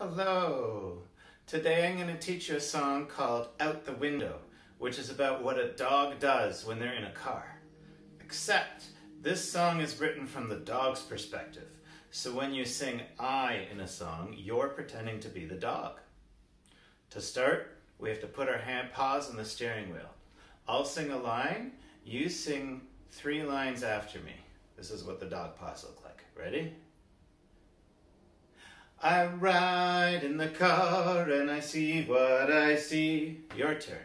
Hello. Today I'm going to teach you a song called Out the Window, which is about what a dog does when they're in a car. Except this song is written from the dog's perspective. So when you sing I in a song, you're pretending to be the dog. To start, we have to put our hand paws on the steering wheel. I'll sing a line, you sing three lines after me. This is what the dog paws look like. Ready? I ride in the car and I see what I see. Your turn.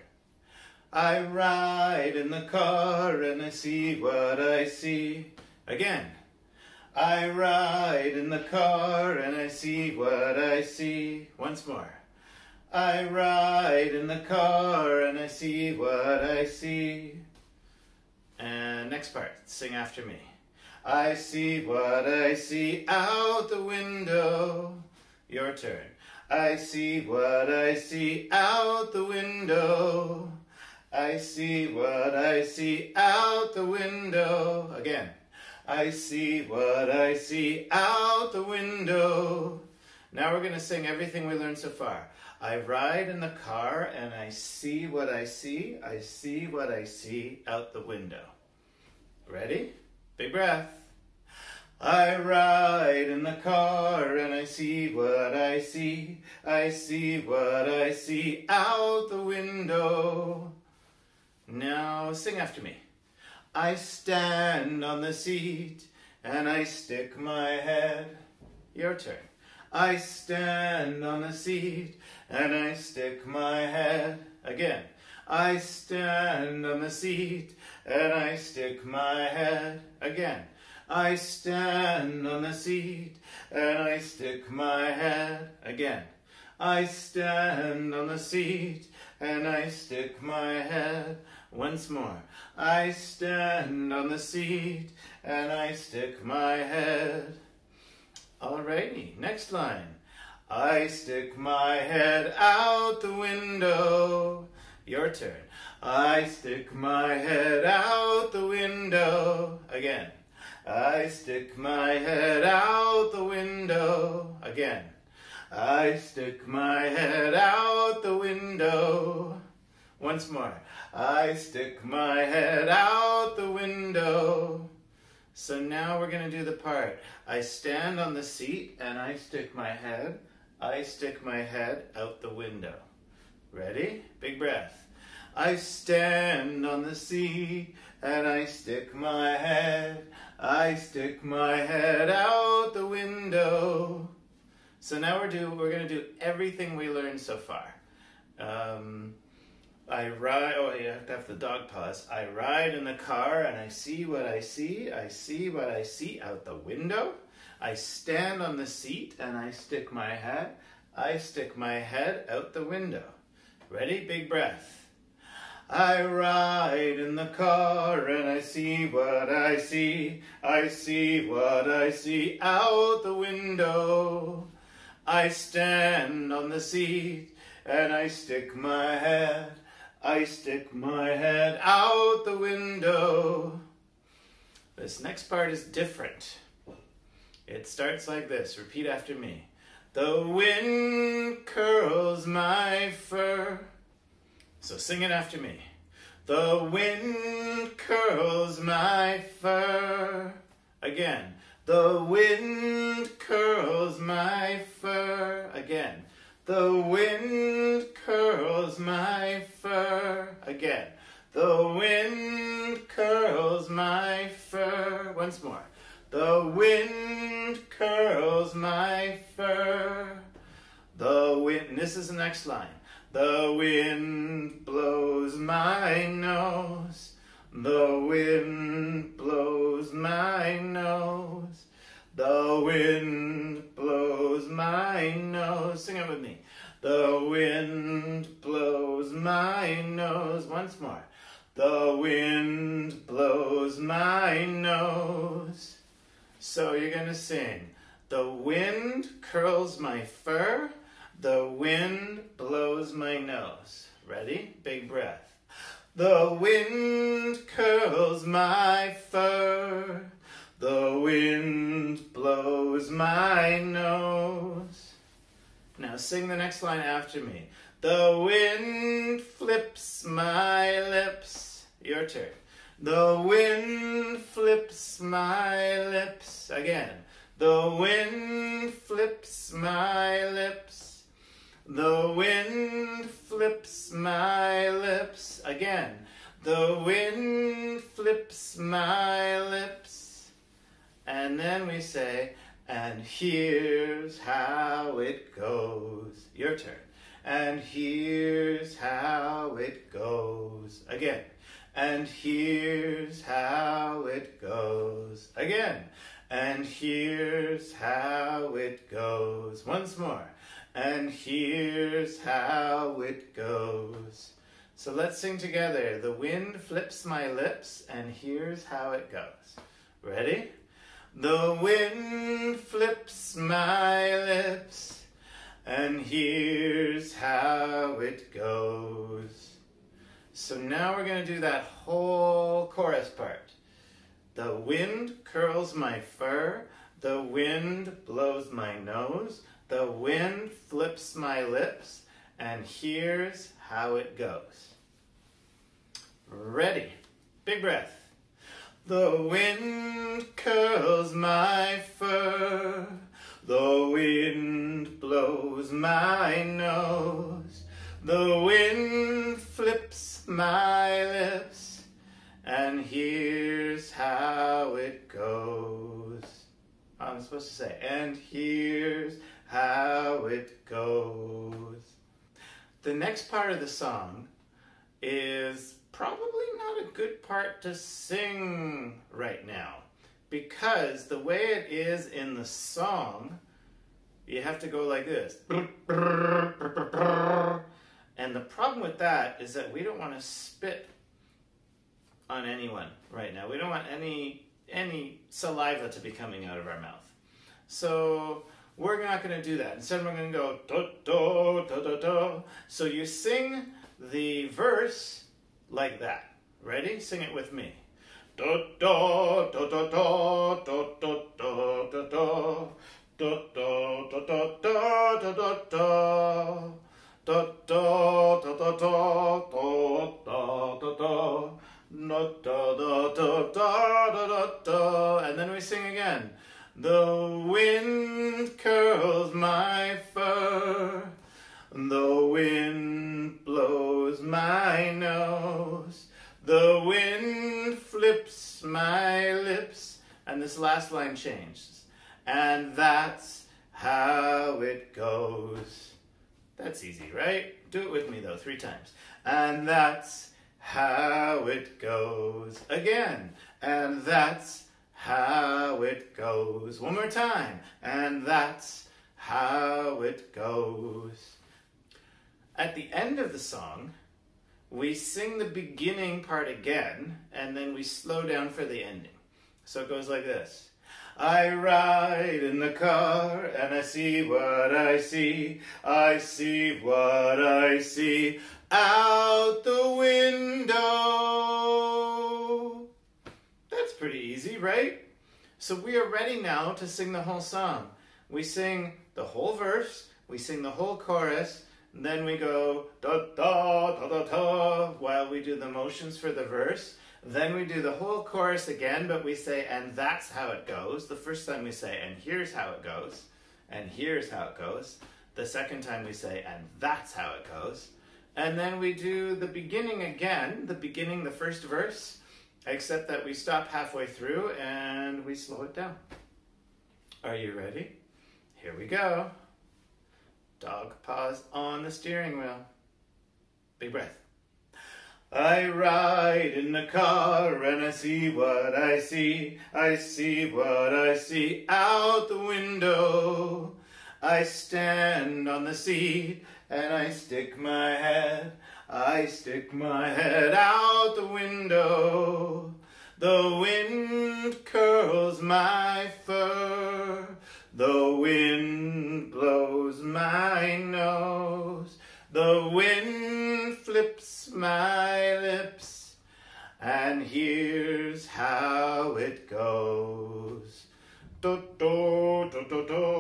I ride in the car and I see what I see. Again. I ride in the car and I see what I see. Once more. I ride in the car and I see what I see. And next part, sing after me. I see what I see out the window. Your turn. I see what I see out the window. I see what I see out the window. Again. I see what I see out the window. Now we're going to sing everything we learned so far. I ride in the car and I see what I see. I see what I see out the window. Ready? Big breath. I ride in the car and I see what I see. I see what I see out the window. Now sing after me. I stand on the seat and I stick my head. Your turn. I stand on the seat and I stick my head. Again. I stand on the seat and I stick my head. Again. I stand on the seat and I stick my head. Again. I stand on the seat and I stick my head. Once more. I stand on the seat and I stick my head. Alrighty, next line. I stick my head out the window. Your turn. I stick my head out the window. Again. I stick my head out the window. Again. I stick my head out the window. Once more. I stick my head out the window. So now we're going to do the part. I stand on the seat and I stick my head. I stick my head out the window. Ready? Big breath. I stand on the seat and I stick my head. I stick my head out the window. So now we're do we're gonna do everything we learned so far. Um, I ride, oh, you have to have the dog paws. I ride in the car and I see what I see. I see what I see out the window. I stand on the seat and I stick my head. I stick my head out the window. Ready? Big breath. I ride in the car and I see what I see. I see what I see out the window. I stand on the seat and I stick my head. I stick my head out the window. This next part is different. It starts like this. Repeat after me. The wind curls my fur. So sing it after me. The wind curls my fur. Again. The wind curls my fur. Again. The wind curls my fur. Again. The wind curls my fur. Once more. The wind curls my fur. The wind, this is the next line. The wind blows my nose. The wind blows my nose. The wind blows my nose. Sing it with me. The wind blows my nose. Once more. The wind blows my nose. So you're going to sing. The wind curls my fur. The wind Ready? Big breath. The wind curls my fur. The wind blows my nose. Now sing the next line after me. The wind flips my lips. Your turn. The wind flips my lips. Again. The wind flips my lips. The wind flips my lips. Again. The wind flips my lips. And then we say, and here's how it goes. Your turn. And here's how it goes. Again. And here's how it goes. Again. And here's how it goes. Once more. And here's how it goes. So let's sing together. The wind flips my lips, and here's how it goes. Ready? The wind flips my lips, and here's how it goes. So now we're going to do that whole chorus part. The wind curls my fur, the wind blows my nose, the wind flips my lips, and here's how it goes. Ready? Big breath. The wind curls my fur, the wind blows my nose, the wind flips my lips, and here's how it goes. I'm supposed to say, and it goes. The next part of the song is probably not a good part to sing right now because the way it is in the song, you have to go like this. And the problem with that is that we don't want to spit on anyone right now. We don't want any any saliva to be coming out of our mouth. So we're not going to do that. Instead, we're going to go do do do do do. So you sing the verse like that. Ready? Sing it with me. Do do do do do do do do do do do do do do do do do do. Da da da da da da da da da da da da da da da da and then we sing again. The wind curls my fur, the wind blows my nose, the wind flips my lips, and this last line changes. And that's how it goes. That's easy, right? Do it with me though, three times. And that's how it goes again. And that's how it goes. One more time. And that's how it goes. At the end of the song, we sing the beginning part again, and then we slow down for the ending. So it goes like this. I ride in the car and I see what I see. I see what I see out the window. Right? So we are ready now to sing the whole song. We sing the whole verse, we sing the whole chorus, then we go da da da da da while we do the motions for the verse. Then we do the whole chorus again, but we say, and that's how it goes. The first time we say, and here's how it goes, and here's how it goes. The second time we say, and that's how it goes. And then we do the beginning again, the beginning, the first verse, except that we stop halfway through and we slow it down. Are you ready? Here we go. Dog paws on the steering wheel. Big breath. I ride in the car and I see what I see. I see what I see out the window. I stand on the seat and I stick my head. I stick my head out the window. The wind curls my fur. The wind blows my nose. The wind flips my lips. And here's how it goes. Do, do, do, do, do.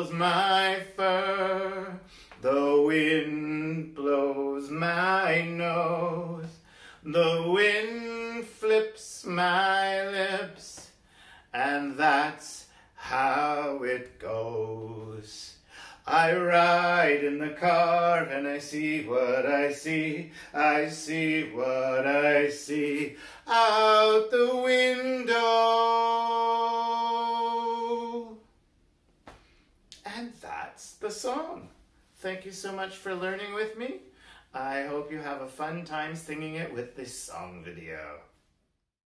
blows my fur, the wind blows my nose, the wind flips my lips, and that's how it goes. I ride in the car and I see what I see. I see what I see out the window. The song. Thank you so much for learning with me. I hope you have a fun time singing it with this song video.